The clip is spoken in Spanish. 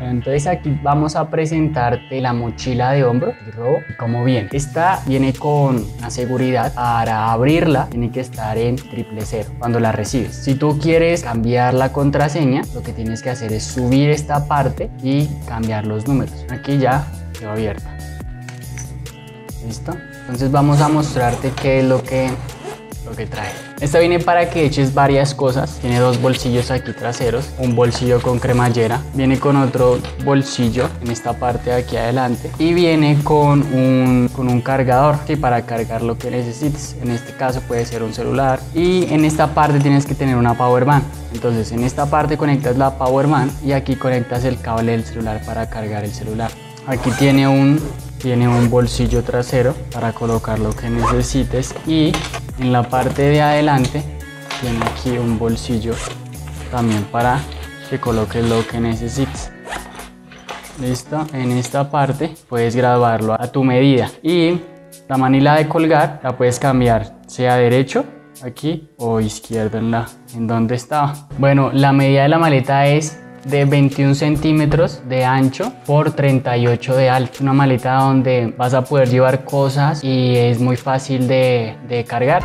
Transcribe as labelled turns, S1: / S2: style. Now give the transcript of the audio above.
S1: Entonces aquí vamos a presentarte la mochila de hombro y como viene. Esta viene con una seguridad para abrirla tiene que estar en triple cero cuando la recibes. Si tú quieres cambiar la contraseña, lo que tienes que hacer es subir esta parte y cambiar los números. Aquí ya quedó abierta. ¿Listo? Entonces vamos a mostrarte qué es lo que lo que trae. Esta viene para que eches varias cosas. Tiene dos bolsillos aquí traseros, un bolsillo con cremallera, viene con otro bolsillo en esta parte de aquí adelante y viene con un, con un cargador que para cargar lo que necesites. En este caso puede ser un celular y en esta parte tienes que tener una power bank. Entonces en esta parte conectas la power bank y aquí conectas el cable del celular para cargar el celular. Aquí tiene un tiene un bolsillo trasero para colocar lo que necesites y en la parte de adelante tiene aquí un bolsillo también para que coloques lo que necesites. Listo en esta parte puedes grabarlo a tu medida. Y la manila de colgar la puedes cambiar sea derecho aquí o izquierdo en la en donde estaba. Bueno la medida de la maleta es de 21 centímetros de ancho por 38 de alto. Una maleta donde vas a poder llevar cosas y es muy fácil de, de cargar.